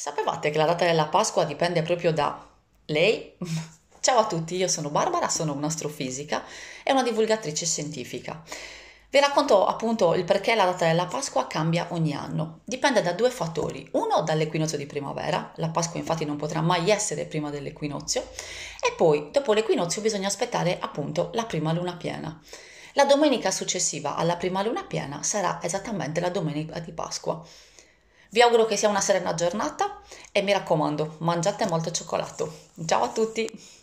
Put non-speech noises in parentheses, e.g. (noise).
Sapevate che la data della Pasqua dipende proprio da lei? (laughs) Ciao a tutti, io sono Barbara, sono un'astrofisica e una divulgatrice scientifica. Vi racconto appunto il perché la data della Pasqua cambia ogni anno. Dipende da due fattori. Uno dall'equinozio di primavera, la Pasqua infatti non potrà mai essere prima dell'equinozio, e poi dopo l'equinozio bisogna aspettare appunto la prima luna piena. La domenica successiva alla prima luna piena sarà esattamente la domenica di Pasqua. Vi auguro che sia una serena giornata e mi raccomando, mangiate molto cioccolato. Ciao a tutti!